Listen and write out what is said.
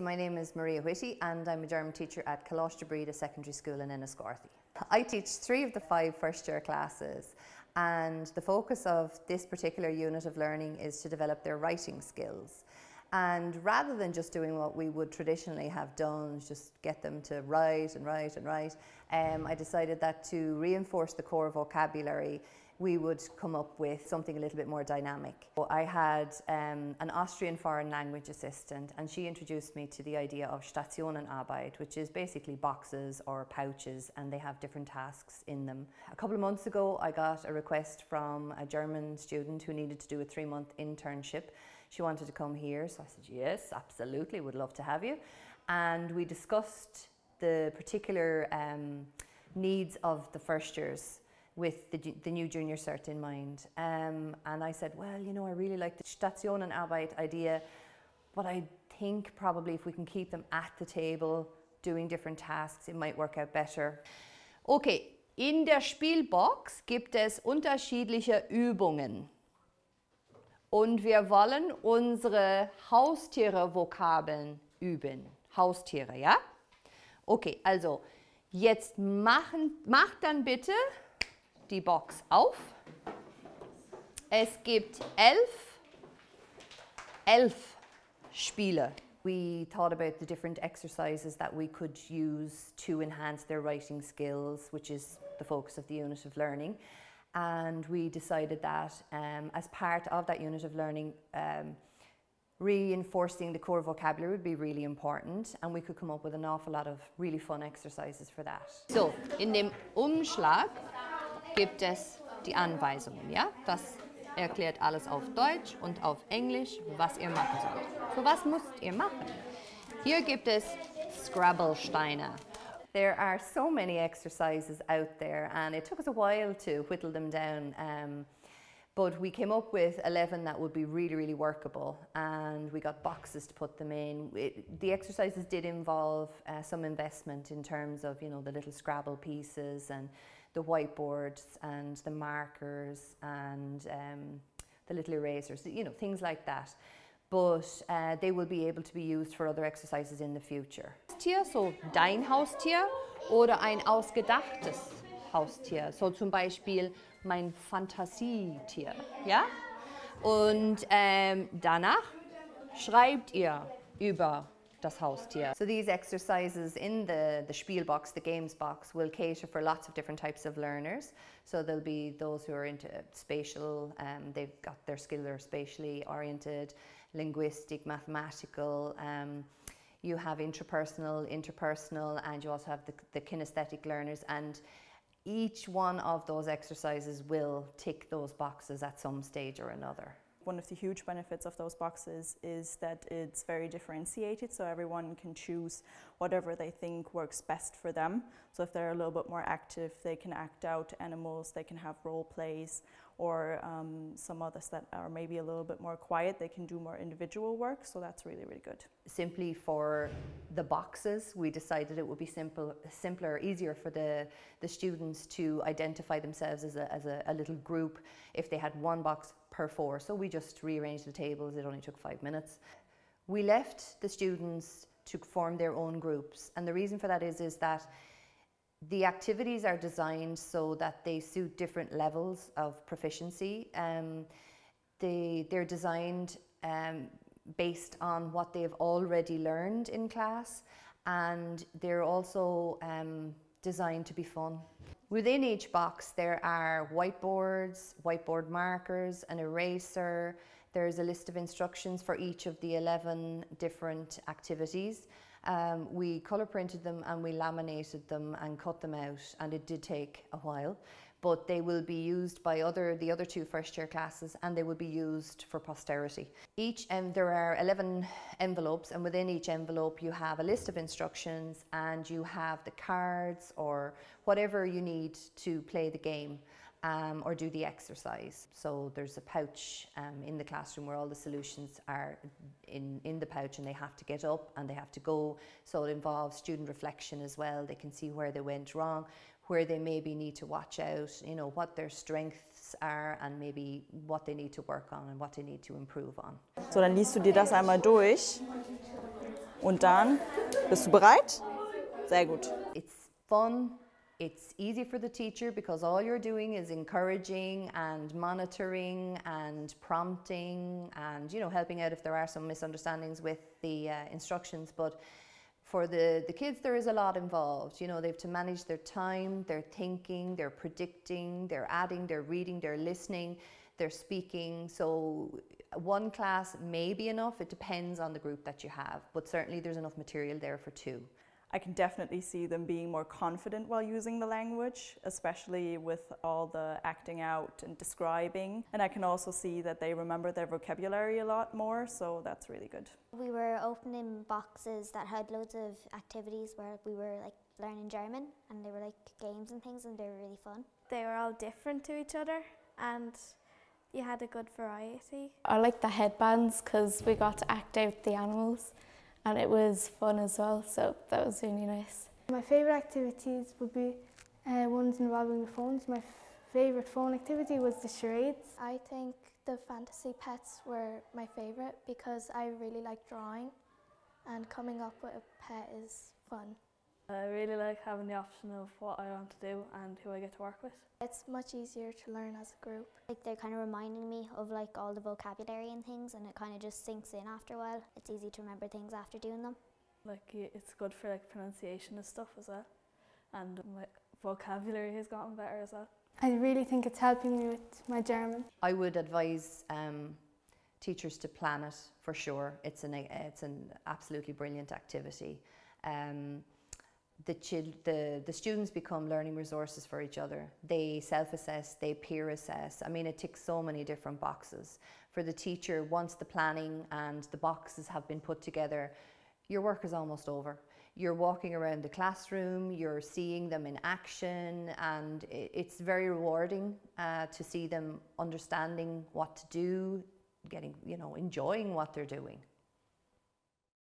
My name is Maria Whitty and I'm a German teacher at Coláiste Bride Secondary School in Enniscorthy. I teach three of the five first year classes and the focus of this particular unit of learning is to develop their writing skills. And rather than just doing what we would traditionally have done, just get them to write and write and write, um, I decided that to reinforce the core vocabulary, we would come up with something a little bit more dynamic. I had um, an Austrian foreign language assistant and she introduced me to the idea of Stationenarbeit, which is basically boxes or pouches and they have different tasks in them. A couple of months ago I got a request from a German student who needed to do a three month internship. She wanted to come here, so I said, yes, absolutely, would love to have you. And we discussed the particular um, needs of the first years with the, the new junior cert in mind. Um, and I said, well, you know, I really like the Stationenarbeit idea, but I think probably if we can keep them at the table doing different tasks, it might work out better. Okay, in der Spielbox gibt es unterschiedliche Übungen. Und wir wollen unsere Haustiere-Vokabeln üben. Haustiere, ja? Okay, also jetzt machen, macht dann bitte die Box auf. Es gibt elf, elf Spiele. We thought about the different exercises that we could use to enhance their writing skills, which is the focus of the unit of learning. And we decided that um, as part of that unit of learning, um, reinforcing the core vocabulary would be really important and we could come up with an awful lot of really fun exercises for that. So, in dem Umschlag gibt es die Anweisungen. Ja? Das erklärt alles auf Deutsch und auf Englisch, was ihr machen sollt. So was müsst ihr machen? Hier gibt es Scrabble-Steine. There are so many exercises out there and it took us a while to whittle them down. Um, but we came up with 11 that would be really, really workable and we got boxes to put them in. It, the exercises did involve uh, some investment in terms of, you know, the little Scrabble pieces and the whiteboards and the markers and um, the little erasers, you know, things like that. But uh, they will be able to be used for other exercises in the future. So dein Haustier oder ein ausgedachtes Haustier, so zum Beispiel mein Fantasietier, ja? Und ähm, danach schreibt ihr über das Haustier. So these exercises in the, the Spiel box, the games box, will cater for lots of different types of learners. So there'll be those who are into spatial, um, they've got their skills are spatially oriented, linguistic, mathematical, um, you have intrapersonal, interpersonal, and you also have the, the kinesthetic learners. And each one of those exercises will tick those boxes at some stage or another. One of the huge benefits of those boxes is that it's very differentiated, so everyone can choose whatever they think works best for them. So if they're a little bit more active, they can act out animals, they can have role plays, or um, some others that are maybe a little bit more quiet, they can do more individual work, so that's really, really good. Simply for the boxes, we decided it would be simple, simpler, easier for the, the students to identify themselves as, a, as a, a little group if they had one box per four. So we just rearranged the tables, it only took five minutes. We left the students to form their own groups, and the reason for that is, is that the activities are designed so that they suit different levels of proficiency. Um, they, they're designed um, based on what they've already learned in class and they're also um, designed to be fun. Within each box there are whiteboards, whiteboard markers, an eraser, there's a list of instructions for each of the 11 different activities. Um, we colour printed them and we laminated them and cut them out and it did take a while but they will be used by other the other two first year classes and they will be used for posterity. Each um, there are 11 envelopes and within each envelope you have a list of instructions and you have the cards or whatever you need to play the game um, or do the exercise. So there's a pouch um, in the classroom where all the solutions are in, in the pouch and they have to get up and they have to go. So it involves student reflection as well. They can see where they went wrong, where they maybe need to watch out, you know, what their strengths are and maybe what they need to work on and what they need to improve on. So, dann liest du dir das einmal durch Und dann, bist du bereit? Sehr gut. It's fun, it's easy for the teacher because all you're doing is encouraging and monitoring and prompting and you know helping out if there are some misunderstandings with the uh, instructions but for the, the kids there is a lot involved. You know they have to manage their time their thinking their predicting their adding their reading their listening their speaking. So one class may be enough. It depends on the group that you have but certainly there's enough material there for two I can definitely see them being more confident while using the language, especially with all the acting out and describing. And I can also see that they remember their vocabulary a lot more, so that's really good. We were opening boxes that had loads of activities where we were like learning German and they were like games and things and they were really fun. They were all different to each other and you had a good variety. I like the headbands because we got to act out the animals and it was fun as well, so that was really nice. My favourite activities would be uh, ones involving the phones. My favourite phone activity was the charades. I think the fantasy pets were my favourite because I really like drawing and coming up with a pet is fun. I really like having the option of what I want to do and who I get to work with. It's much easier to learn as a group. Like they're kind of reminding me of like all the vocabulary and things and it kind of just sinks in after a while. It's easy to remember things after doing them. Like it's good for like pronunciation and stuff as well. And my vocabulary has gotten better as well. I really think it's helping me with my German. I would advise um, teachers to plan it for sure. It's an, it's an absolutely brilliant activity. Um, the, the, the students become learning resources for each other. They self-assess, they peer assess. I mean, it ticks so many different boxes. For the teacher, once the planning and the boxes have been put together, your work is almost over. You're walking around the classroom, you're seeing them in action, and it's very rewarding uh, to see them understanding what to do, getting, you know, enjoying what they're doing.